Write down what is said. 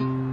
you